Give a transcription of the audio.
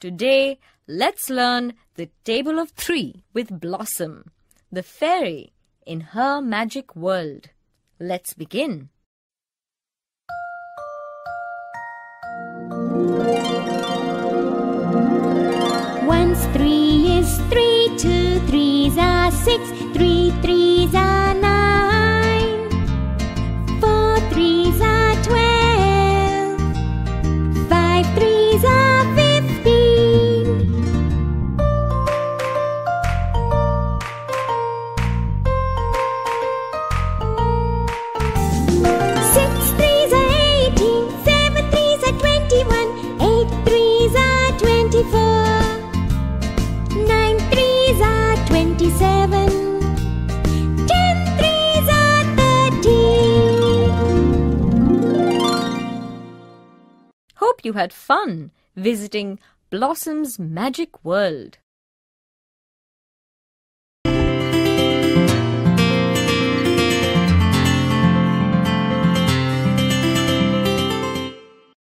Today, let's learn the table of three with Blossom, the fairy in her magic world. Let's begin. Once three is three, two threes are six, three threes Hope you had fun visiting Blossom's Magic World.